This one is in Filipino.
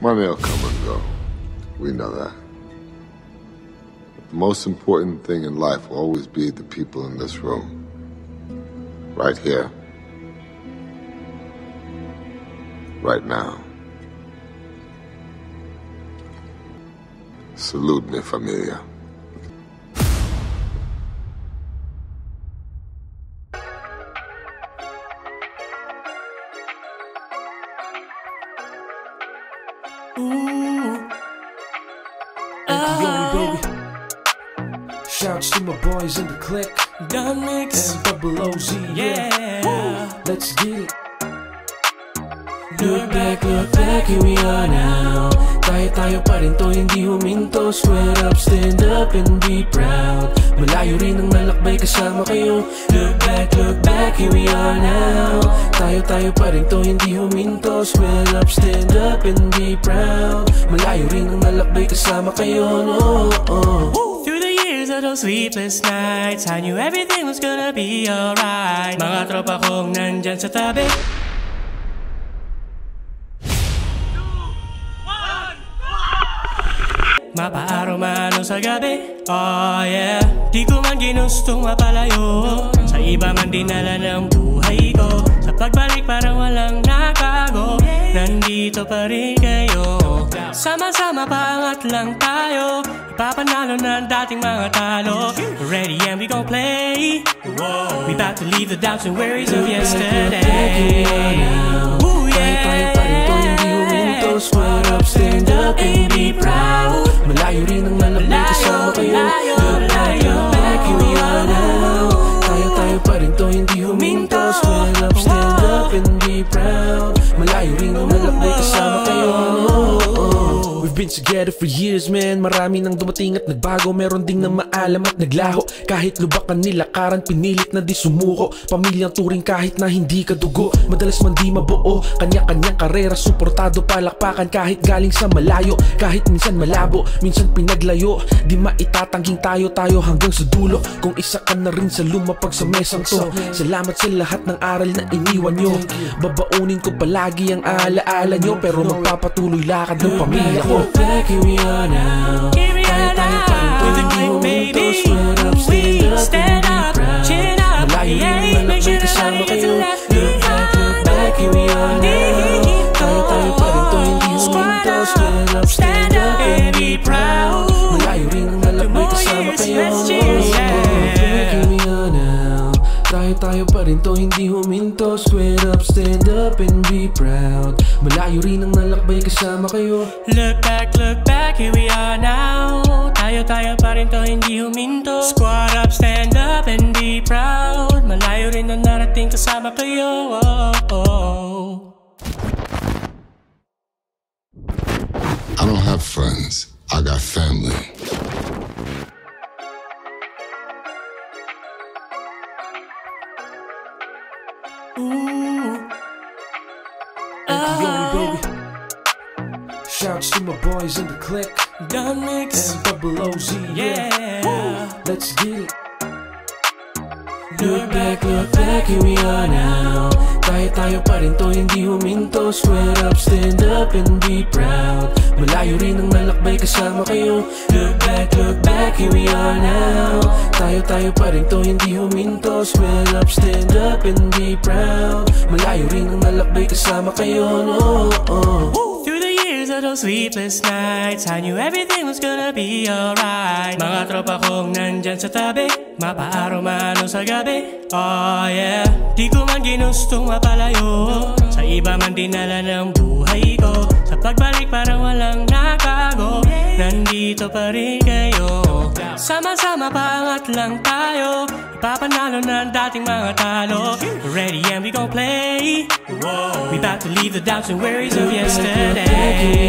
Money will come and go. We know that. But the most important thing in life will always be the people in this room. Right here. Right now. Salute me, familia. Ooh. Oh. baby. Shouts to my boys in the. Done mix. And double OZ, yeah. Yeah. Let's get it. Look back, look back, here we are now. Tayo-tayo pa rin to, hindi huminto Sweat up, stand up and be proud Malayo rin ang nalakbay kasama kayo Look back, look back, here we are now. Tayo-tayo pa rin to, hindi huminto Sweat up, stand up and be proud Malayo rin ang nalakbay kasama kayo no, oh. Through the years of those sleepless nights, I knew everything was gonna be alright. Mga tropa kong nandyan sa tabi. Mapaaraw man sa gabi Oh yeah Di ko man ginustong mapalayo Sa iba man dinala ng buhay ko. Sa pagbalik parang walang nakago. Nandito pa rin kayo. Sama-sama paangat lang tayo. Ipapanalo na ang dating mga talo. We're ready and we gon' play. We about to leave the doubts and worries of yesterday. Ooh hindi huminto Sweat up, stand up and be proud. Malayo rin ang nalakbay kasama kayo proud Malayo rin ang nalakbay kasama kayo We've been together for years man. Marami nang dumating at nagbago. Meron ding na maalam at naglaho. Kahit lubakan nilakaran Pinilit na di sumuko. Pamilyang turing kahit na hindi ka dugo. Madalas man di mabuo. Kanya-kanyang karera Suportado palakpakan kahit galing sa malayo. Kahit minsan malabo Minsan pinaglayo. Di maitatangging tayo tayo hanggang sa dulo. Kung isa ka na rin sa lumapag sa mesang to. Salamat sa lahat ng aral na iniwan nyo. Babaunin ko palagi ang alaala nyo. Pero magpapatuloy lakad ng pamilya ko Look back, here we are now. Here we are now. Tayo-tayo pa rin to, hindi huminto Square up, stand up and be proud Malayo rin ang nalakbay kasama kayo Look back, look back, here we are now. Tayo-tayo pa rin to, hindi huminto. Squad up, stand up, and be proud. Malayo rin ang narating kasama kayo. Oh, oh. I don't have friends. I got family. Shouts to my boys in the clique. Done mix. And double OZ, yeah. Yeah. Let's get it. Look back, look back, here we are now. Tayo-tayo pa rin to, hindi huminto. Sweat up, stand up and be proud. Malayo rin ang nalakbay kasama kayo. Look back, look back, here we are now. Tayo-tayo pa rin to, hindi huminto. Sweat up, stand up and be proud. Malayo rin ang nalakbay kasama kayo no, oh. Through of those sleepless nights, I knew everything was gonna be alright. Mga tropa kong nandyan sa tabi, mapaaraw man o sa gabi. Oh yeah, di ko man ginustong mapalayo. Sa iba man dinala ng buhay ko. Sa pagbalik parang walang. Nandito pa rin kayo. Sama-sama lang tayo. Ipapanalo dating mga talo. We're ready and we gon' play. We about to leave the doubts and worries of yesterday.